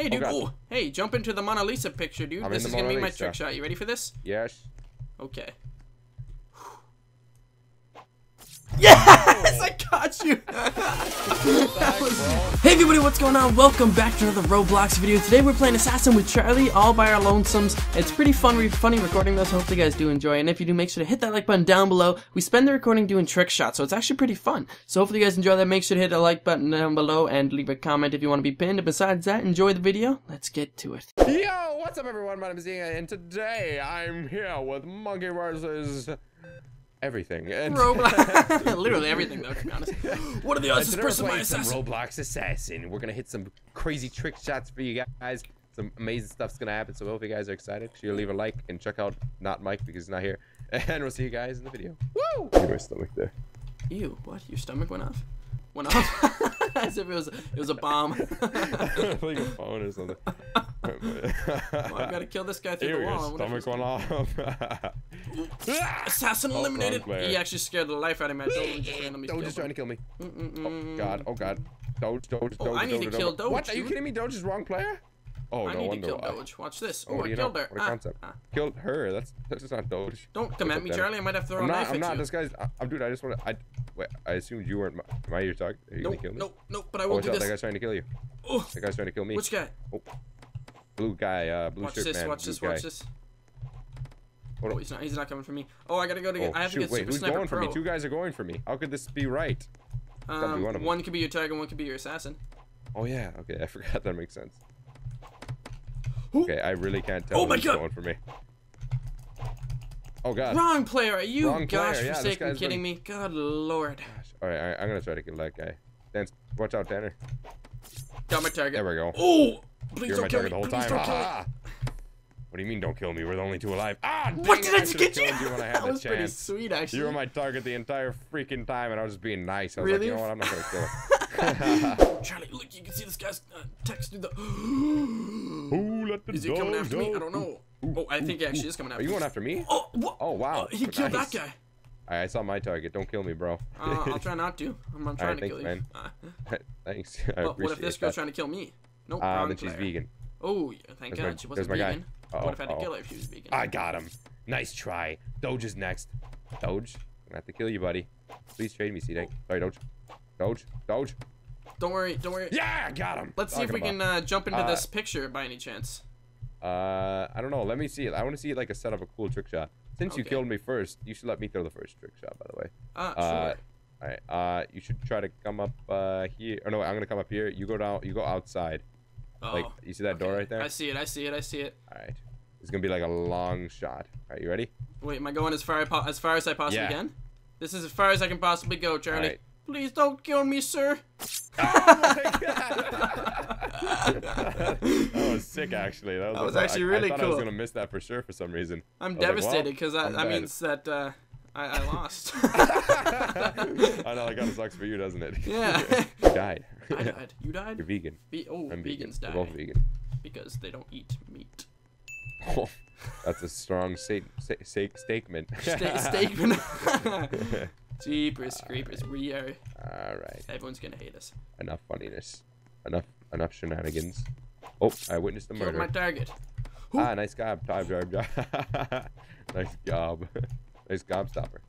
Hey, dude. Oh, hey, jump into the Mona Lisa picture, dude. I'm this is gonna be my trick shot. You ready for this? Yes. Okay. Yes, oh. I got you. hey everybody, what's going on? Welcome back to another Roblox video. Today we're playing Assassin with Charlie, all by our lonesomes. It's pretty fun, re- funny recording this. Hopefully you guys do enjoy. And if you do, make sure to hit that like button down below. We spend the recording doing trick shots, so it's actually pretty fun. So hopefully you guys enjoy that. Make sure to hit the like button down below and leave a comment if you want to be pinned. And besides that, enjoy the video. Let's get to it. Yo, what's up, everyone? My name is Ian, and today I'm here with Monkey versus everything. And Roblox. Literally everything though, to be honest. What are the odds this person some assassin? Roblox Assassin. We're gonna hit some crazy trick shots for you guys. Some amazing stuff's gonna happen. So hope you guys are excited. Make sure you leave a like and check out not Mike because he's not here. And we'll see you guys in the video. Woo! Look my stomach there. Ew, what? Your stomach went off? Went off? As if it was it was a bomb. like a phone or something. Well, I gotta kill this guy through Ew, the your wall. If stomach went off. Assassin Oh, eliminated. player. He actually scared the life out of me. I just randomly Doge is trying him. to kill me. Mm-mm-mm. Oh god, oh god. Doge, Doge, Oh, Doge, I need Doge, to kill Doge, What? Are you kidding me? Doge is wrong player? Oh, I no need to kill why. Doge. Watch this. Oh, Oh, I killed know? her. What a Ah, concept. ah. Killed her. That's that's just not Doge. Don't come at me, Charlie. I might have to throw I'm a not. knife I'm at not. you. This guy's. I, I'm dude. I just want to. I wait. I assumed you weren't. My, am I your target? Are you Nope, gonna kill me? nope, nope. But I Oh, will watch do out! That guy's trying to kill you. Oh, That guy's trying to kill me. which guy? blue guy? Uh, blue Watch shirt this. man. Watch blue this. guy. Watch this. Hold Oh, on. he's not. He's not coming for me. Oh, I gotta go to get. Oh, I have to shoot, get wait, Super who's Sniper going for me? Two guys are going for me. How could this be right? gotta be Um, one one could be your target. One could be your assassin. Oh yeah. Okay, I forgot that makes sense. Ooh. Okay, I really can't tell Oh my God. going for me. Oh god. Wrong player. Are you Wrong gosh player, forsaken guy's kidding been- me? God lord. Gosh. All right, I, I'm gonna try to kill that guy. Dan, watch out, Tanner. Got my target. There we go. Oh, please You're don't my kill target me. the whole Please time. don't kill me. What do you mean, don't kill me? We're the only two alive. Ah! What did it, I should've get you? killed when I had that was pretty chance. sweet, actually. You were my target the entire freaking time, and I was just being nice. I was Really? like, you know what? I'm not gonna kill him. Charlie, look, you can see this guy's uh, text through the. Who let the Is he coming after me? I don't know. Oh, I think he actually is coming after me. Are you going after me? Oh, what? Oh wow. he killed that guy. I, I saw my target. Don't kill me, bro. Uh, I'll try not to. I'm not trying Alright, to kill you. man. Uh, Thanks. I well, appreciate what if this girl's that. trying to kill me? Nope, Ah, then she's vegan. Oh, yeah, thank There's my- God she wasn't my guy. What if I had to uh-oh. kill her if she was vegan? I got him. Nice try. Doge is next. Doge, I'm gonna have to kill you, buddy. Please trade me, C-Dank. Sorry, Doge. Doge. Doge. Don't worry, don't worry. Yeah, I got him. Let's see if we Talking can uh, jump into Uh, this picture by any chance. Uh, I don't know. Let me see it. I want to see it like a set of a cool trick shot. Since you killed me first, you should let me throw the first trick shot. By the way. Ah, Uh, sure. all right. Uh, you should try to come up uh here. Or no, I'm gonna come up here. You go down. You go outside. Oh, Like you see that door right there. I see it, I see it, I see it. All right. It's gonna be like a long shot. All right, you ready? Wait, am I going as far, as, far as I possibly Yeah. can? This is as far as I can possibly go, Charlie. Alright. Please don't kill me, sir. Oh my god! that was sick, actually. That was, That was I- actually I, really I thought I was gonna miss that for sure for some reason. I'm I like, devastated because I'm that, that dead. means that uh, I, I lost. I know that kind of sucks for you, doesn't it? Yeah. you died. I died. You died? You're vegan. Ve- oh, I'm vegan. vegans die We're both vegan. because they don't eat meat. Oh, that's a strong sta- sta- sta- statement. Sta- statement. Jeepers creepers, we are. All right. Everyone's gonna hate us. Enough funniness. Enough enough shenanigans. Oh, I witnessed the Killed murder. my target. Ah, nice job, Time job. job. nice gob. Nice gob stopper.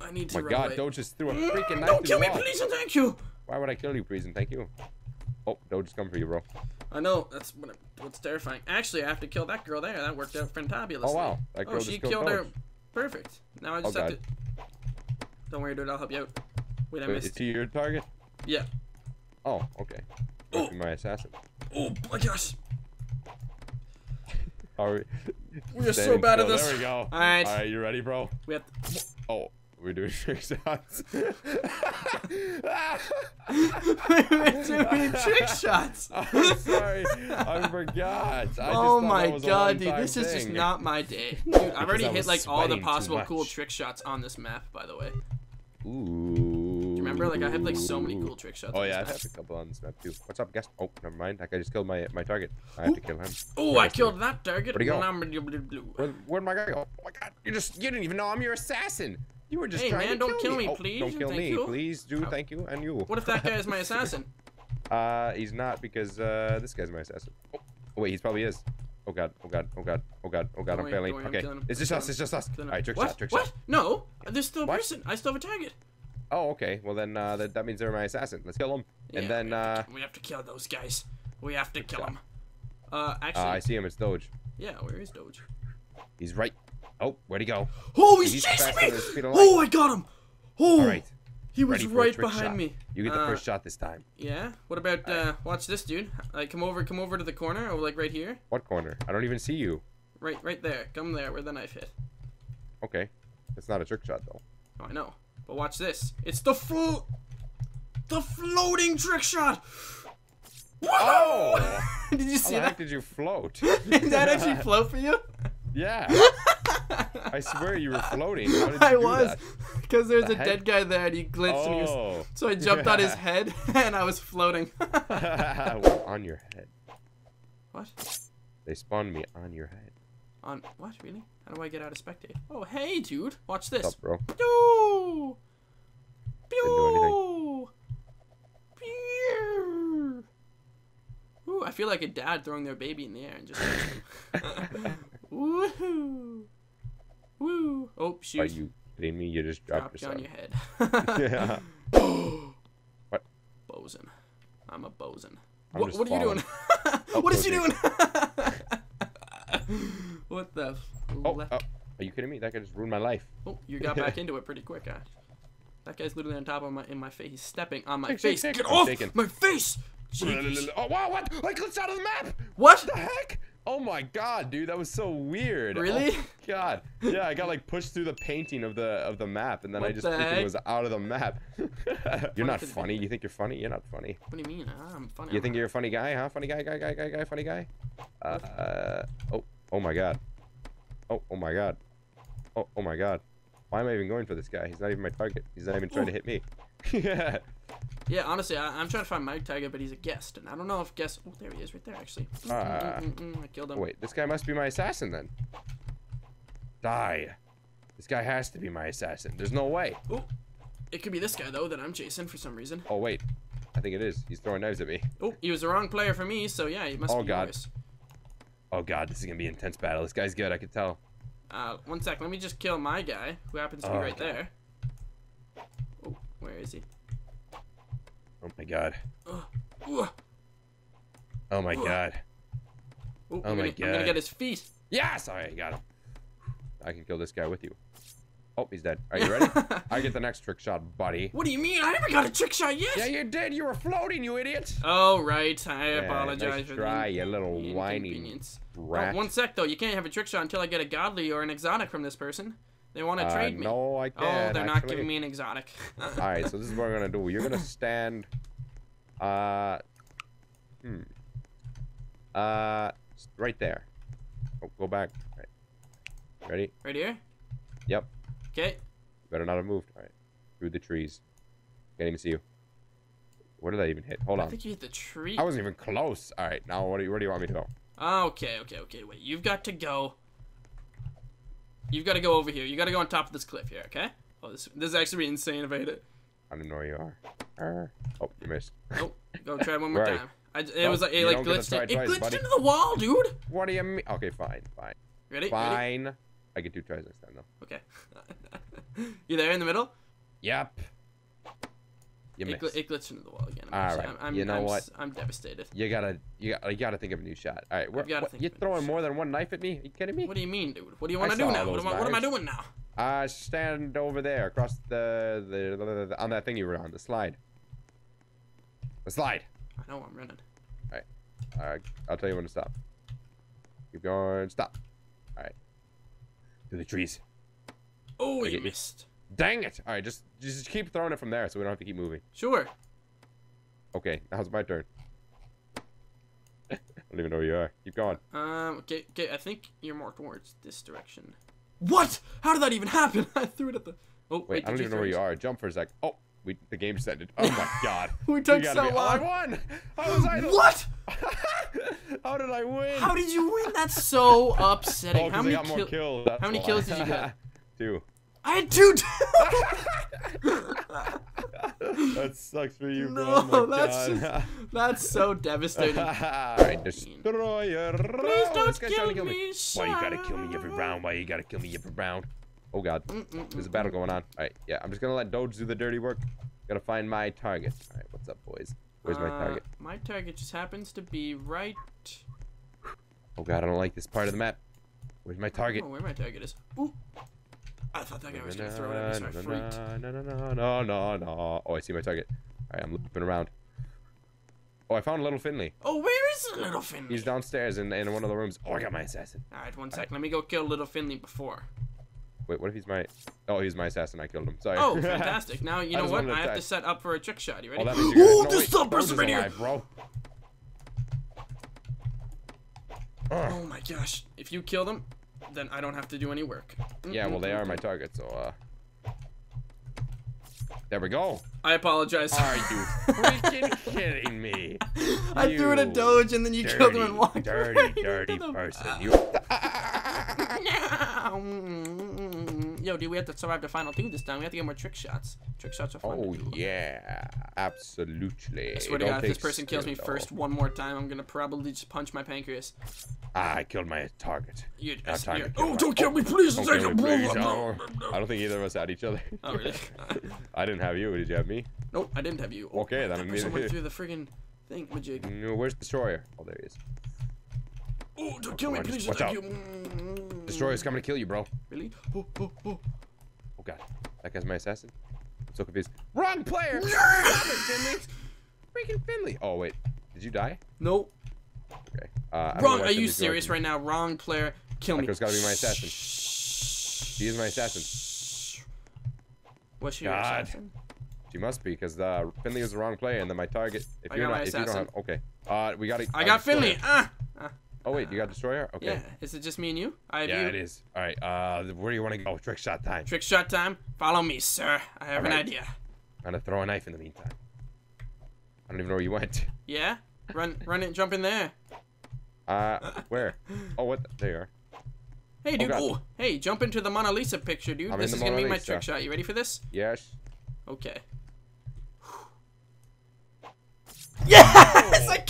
I need Oh to my run god, away. Doge just threw a Mm, freaking knife Don't kill me, please and thank you. Why would I kill you, please and thank you? Oh, Doge is coming for you, bro. I know that's what, what's terrifying. Actually, I have to kill that girl there. That worked out fantabulously. Oh wow, that girl Oh, she killed killed her. Perfect. Now I just Oh, have God. to. Don't worry, dude. I'll help you out. Wait, I Wait, missed. is he your target? Yeah. Oh, okay. Be my assassin. Oh my gosh. Are we? We are so Standing bad at this. There we go. All right. All right, you ready, bro? We have. To... Oh, we're doing trick shots. We're doing trick shots. I'm sorry, I forgot. I oh thought my that was a god, dude, one-time this is just not my day. Dude, I've already hit like all the possible cool trick shots on this map, by the way. Ooh. Remember, like I have like so many cool trick shots. Oh yeah, I've had a couple on this map too. What's up, guest? Oh, never mind. That guy just killed my my target. I have to kill him. Oh, I killed that target. Where'd he go? Where, where'd my guy go? Oh my god! You just you didn't even know I'm your assassin. You were just Hey, trying man, to don't kill kill me, Oh, please, Don't kill thank me, you. please. Do Oh. thank you and you. What if that guy is my assassin? Uh, he's not because uh, this guy's my assassin. Oh, oh, wait, he probably is. Oh god, oh god, oh god, oh god, oh god, I'm failing. okay, it's just us, it's just us. Alright, trick what? shot, trick what? shot. No, there's still a What? person. I still have a target. Oh, okay, well then uh, that, that means they're my assassin. Let's kill him. Yeah, and then, we have, uh, to, we have to kill those guys. We have to kill shot. them. Uh, uh, actually, I see him, it's Doge. yeah. Where is Doge? He's right. Oh, where'd he go? Oh, he's, He's chasing me! than the speed of light. Oh, I got him! Oh, Alright, he was ready for a right behind shot. me. You get the Uh, first shot this time. Yeah. What about uh? Watch this, dude. Like, come over, come over to the corner, or like right here, What corner? I don't even see you. right, right there. Come there, where the knife hit. Okay. That's not a trick shot, though. Oh, I know. But watch this. It's the full, the floating trick shot. Oh! Did you see the heck that? did you float? Did that actually float for you? Yeah. I swear you were floating. How I was, because there's The a heck? dead guy there, and he glitched, and he was. Oh. So I jumped on his head, and I was floating. on your head. what? They spawned me on your head. On what? Really? How do I get out of spectate? Oh, hey, dude. Watch this. Up, bro? Pew! do Pew! Pew! Ooh, I feel like a dad throwing their baby in the air and just. Woohoo! Woo! Oh, shoot. Are you kidding me? You just dropped Dropped yourself. on your head. yeah. What? Bosun. I'm a bosun. I'm What, what are you doing? What is he doing? What the? Oh, oh, are you kidding me? That could just ruin my life. Oh, you got back into it pretty quick, Ash. That guy's literally on top of my in my face. He's stepping on my face. Get. I'm off my face! Jeez. Oh, wow, what? I glitched out of the map! What? the heck? Oh my god, dude, that was so weird. Really? Oh, god. Yeah, I got like pushed through the painting of the of the map, and then I just the freaking was out of the map. you're not funny. You think you're funny? You're not funny. What do you mean? I'm funny. You I'm think you're a funny guy, huh? Funny guy, guy, guy, guy, guy, funny guy. Uh, oh, oh my god. Oh, oh my god. Oh, oh my god. Why am I even going for this guy? He's not even my target. He's not even trying to hit me. yeah. Yeah, honestly, I, I'm trying to find my tiger, but he's a guest, and I don't know if guest. Oh, there he is, right there, actually. Mm, Ah. mm, mm, mm, I killed him. Wait, this guy must be my assassin then. Die. This guy has to be my assassin. There's no way. Oh, it could be this guy though that I'm chasing for some reason. Oh wait, I think it is. He's throwing knives at me. Oh, he was the wrong player for me, so yeah, he must Oh, be God. yours. Oh god, this is gonna be an intense battle. This guy's good. I can tell. Uh, one sec. Let me just kill my guy, who happens to be Oh, right there. Oh, where is he? Oh my god. Ooh, Oh my god. ooh, Oh I'm my gonna, I'm gonna get his feet. Yes! Alright, got him. I can kill this guy with you. Oh, he's dead. Are you ready? I get the next trick shot, buddy. What do you mean? I never got a trick shot yet. Yeah, you did. You were floating, you idiot. Oh right, I Yeah, apologize nice for try, you little whiny inconvenience. Oh, one sec though, you can't have a trick shot until I get a godly or an exotic from this person. They want to Uh, trade me. no, I can't. Oh, they're not giving me an exotic. Alright, so this is what we're gonna do. You're gonna stand. Uh. Hmm. Uh. Right there. Oh, go back. All right. Ready? right here. Yep. Okay. Better not have moved. Alright. Through the trees. Can't even see you. What did I even hit? Hold on. I think you hit the tree. I wasn't even close. Alright, now what do you, where do you want me to go? Ah, okay, okay, okay. Wait, you've got to go. You've got to go over here. You got to go on top of this cliff here. Okay. Oh, this this is actually insane if I hit it. I don't know where you are. Arr. Oh, you missed. Nope. Go try one more time. I, it Nope, was like it like don't get to glitched. try in- It glitched buddy. into the wall, dude. What do you mean? Okay, fine, fine. Ready? Ready? I get two tries next time, though. Okay. you there in the middle? Yep. You It, missed. gl- it glitched into the wall again. I'm All actually- right. I'm, I'm, You know I'm, what? I'm devastated. You gotta, you gotta, you gotta think of a new shot. All right, gotta what, you of a new throwing more than one knife at me? Are you kidding me? What do you mean, dude? What do you want to do now? What am, I, what am I doing now? Uh, stand over there across the, the, the, the on that thing you were on, the slide. The slide. I know I'm running. All right. I'll tell you when to stop. Keep going. Stop. Through the trees. Oh, I you missed. Dang it! All right, just just keep throwing it from there, so we don't have to keep moving. Sure. Okay, now it's my turn. I don't even know where you are. Keep going. Um. Okay. Okay. I think you're more towards this direction. What? How did that even happen? I threw it at the. Oh wait. Wait, I don't even know where you are. Jump for a sec. Oh, we the game just ended. Oh my god. We took so Oh, I won. How was I? the- What? How did I win? How did you win? That's so Oh, how many kill- kills. how many kills did you get? Two. I had two. that sucks for you, bro. No, Oh that's just- That's so devastating. Alright, destroyer. Please Oh, don't this guy's trying to kill kill me. me, Why you gotta kill me every round? Why you gotta kill me every round? Oh god, Mm-mm-mm. there's a mm. battle going on. Alright, yeah, I'm just gonna let Doge do the dirty work. Gotta find my target. Alright, what's up, boys? Where's my Uh, target? My target just happens to be right. Oh god, I don't like this part of the map. Where's my target? Oh, where my target is. Ooh. I thought that guy was gonna throw it at me, so I freaked. No, no, no, no, no, no. Oh, I see my target. Alright, I'm looping around. Oh, I found little Finley. Oh, where is little Finley? He's downstairs in, in one of the rooms. Oh, I got my assassin. Alright, one sec. Let me go kill little Finley before. Wait, what if he's my... Oh, he's my assassin. I killed him. Sorry. Oh, fantastic. Now, you know just what? I have to set up for a trick shot. You ready? Oh, that means. Ooh, no, there's wait, still a person is right here. bro. Oh my gosh. If you kill them, then I don't have to do any work. Yeah, well, they are my target, so, uh... There we go. I apologize. Are you freaking kidding me? I threw it at You Doge and then you killed him and walked dirty, away. dirty The- person. You... Yo, dude, we have to survive the final two this time. We have to get more trick shots. Trick shots are fun Oh, to yeah. Absolutely. I swear to Don't God, if this person kills me first one more time, I'm gonna probably just punch my pancreas. Ah, I killed my target. You, Now time to kill oh, my- don't kill me, please! Don't kill me, please. I don't, think either of us had each other. Oh, really? I didn't have you. Did you have me? nope, I didn't have you. Oh, Okay, then that I'm neither went through the friggin' thing, majig. No, where's the Destroyer? Oh, there he is. Oh, don't kill me, just please! watch out. Destroyer's coming to kill you, bro. Really? Oh, oh, oh. Oh, God. That guy's my assassin? I'm so confused. Wrong player! Finley! Freaking Finley! Oh, wait. Did you die? Nope. Okay. Uh, I don't know Wrong. Are you going serious right now? Wrong player. Kill me. Tucker's gotta be my assassin. Shh. He is my assassin. What's she your God. assassin? She must be, because uh, Finley was the wrong player, and then my target. If I you're not, my if you don't assassin. have, okay. Uh, we gotta. I uh, got Finley. Ah. Oh wait, you got Destroyer? Okay. Yeah. Is it just me and you? I have Yeah, you. it is. All right. Uh, where do you want to go? Trick shot time. Trick shot time. Follow me, sir. I have an idea. I'm gonna throw a knife in the meantime. I don't even know where you went. Yeah. Run, run it, jump in there. Uh, where? Oh, what? the- There you are. Hey, dude. God. Oh, hey, jump into the Mona Lisa picture, dude. I'm this is gonna be my Lisa. trick shot. You ready for this? Yes. Okay. Yes, I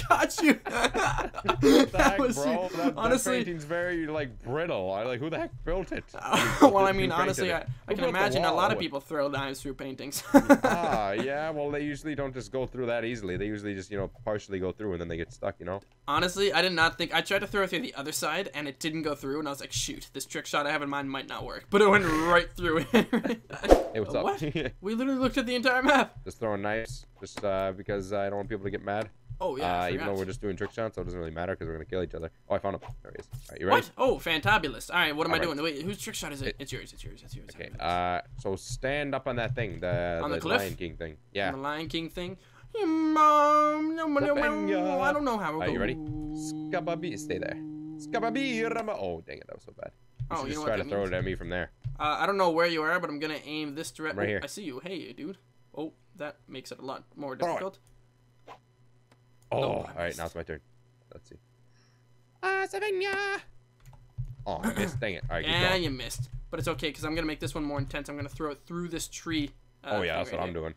got you. That heck, was bro? That, honestly. that painting's very like brittle. I like who the heck built it? well, I mean, honestly. I, I can imagine a lot of people throw knives through paintings. ah, yeah. Well, they usually don't just go through that easily. They usually just you know partially go through and then they get stuck. You know. Honestly, I did not think. I tried to throw it through the other side, and it didn't go through. And I was like, "Shoot, this trick shot I have in mind might not work." But it went right through it. Hey, what's up? What? we literally looked at the entire map. just throwing knives, just uh, because I don't want people to get mad. Oh yeah, uh, even though we're just doing trick shots, so it doesn't really matter because we're gonna kill each other. Oh, I found him. There he is. All right, you ready? What? Oh, fantabulous. All right, what am I Alright. doing? Wait, whose trick shot is it? It- It's yours. It's yours. It's yours. Okay. Uh, so stand up on that thing, the On the the? Lion King thing. On Yeah. The Lion King thing. Mom, no, no, no. I don't know how Are you ready? goes. Skababi, stay there. Skababi, rama. Oh, dang it, that was so bad. You Oh, you just know try to that throw means? it at me from there. Uh, I don't know where you are, but I'm gonna aim this direction. Right here. I see you. Hey, dude. Oh, that makes it a lot more difficult. Oh, all right, now it's my turn. Let's see. Ah, Savannah. Oh, I missed. Dang it. All right, Yeah, you missed. But it's okay, because I'm gonna make this one more intense. I'm gonna throw it through this tree. Uh, Oh yeah, that's right what I'm doing.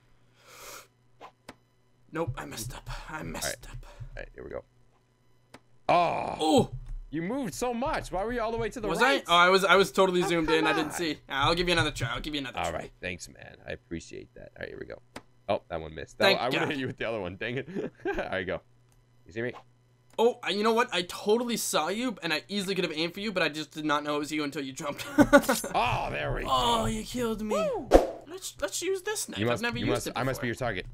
Nope, I messed up. I messed up. All right, here we go. Oh, Oh, you moved so much. Why were you all the way to the was right? I? Oh, I was. I was totally Oh, zoomed come in. I didn't see. I'll give you another try. I'll give you another All try. right, thanks, man. I appreciate that. All right, here we go. Oh, that one missed. That I would have hit you with the other one. Dang it. All right, go. You see me? Oh, you know what? I totally saw you, and I easily could have aimed for you, but I just did not know it was you until you jumped. Oh, there we oh, go. oh, you killed me. Let's let's use this knife. you must. I've never you used must. it I must be your target.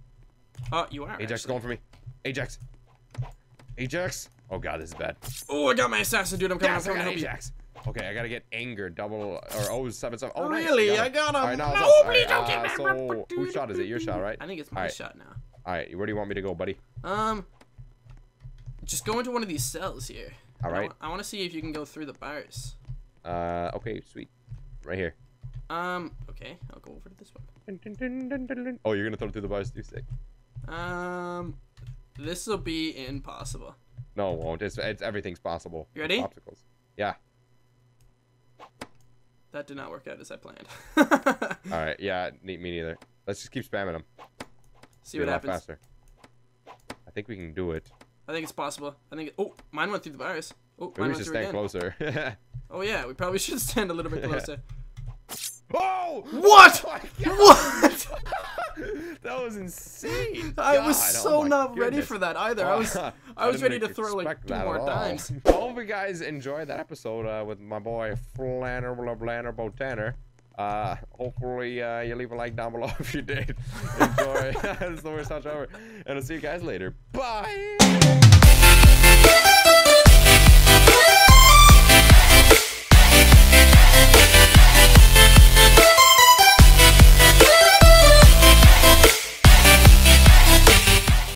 Oh, you are. Ajax, actually. going for me. Ajax. Ajax. Oh god, this is bad. Oh, I got my assassin, dude. I'm coming. Yes, I'm coming to help you. Okay, I gotta get anger double or oh seven seven. Oh, Really? you I got him. All right, No. All please right, don't uh, get me. So, whose shot is it? Your shot, right? I think it's my Alright. shot now. All right, where do you want me to go, buddy? Um, just go into one of these cells here. All right. I I, want to see if you can go through the bars. Uh, okay, sweet. Right here. Um, okay, I'll go over to this one. Dun, dun, dun. Oh, you're gonna throw through the bars too, sick. Um, this will be impossible. No, it won't. It's, it's everything's possible. You ready? Obstacles. Yeah. That did not work out as I planned. All right, yeah, me, me neither. Let's just keep spamming them. See what happens. Faster. I think we can do it. I think it's possible. I think. It, oh, mine went through the virus. Oh, Maybe mine we should stand again. closer. Oh yeah, we probably should stand a little bit closer. oh! What? Oh. What? that was insane. I was so oh not ready for that either. I was Uh, I was ready to throw like two more at all. times. I hope you guys enjoyed that episode uh, with my boy Flanner Blanner Botanner. Uh, hopefully uh, you leave a like down below if you did. Enjoy. this is the worst touch ever. And I'll see you guys later. Bye.